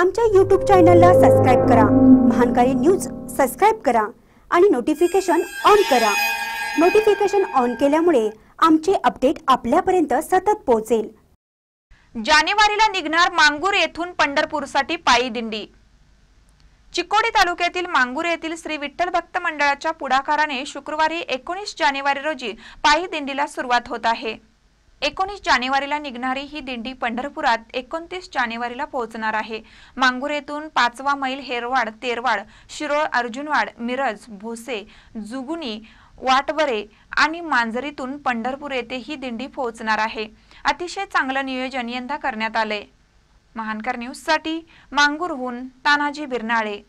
आमच्या यूट्यूब चॅनलला सबस्क्राईब करा. महानकारी न्यूज सबस्क्राईब करा आणि नोटिफिकेशन ऑन करा. नोटिफिकेशन ऑन केल्यामुळे आमचे अपडेट आपल्यापर्यंत सतत पोहोचेल. जानेवारीला निघणार मांगूर येथून पंढरपूरसाठी पायी दिंडी. चिकोडी तालुक्यातील मांगूर येथील श्री विठ्ठल भक्त मंडळाच्या पुढाकाराने शुक्रवारी एकोणीस जानेवारी रोजी पायी दिंडीला सुरुवात होत आहे. एकोणीस जानेवारीला निघणारी ही दिंडी पंढरपुरात एकोणतीस जानेवारीला पोहोचणार आहे. मांगुरेतून येथून पाचवा मैल हेरवाड तेरवाड शिरोळ अर्जुनवाड मिरज भोसे जुगुनी वाटवरे आणि मांजरीतून पंढरपूर येथे ही दिंडी पोहोचणार आहे. अतिशय चांगलं नियोजन यंदा करण्यात आले महानकर न्यूजसाठी मांगूरहून तानाजी बिरनाळे.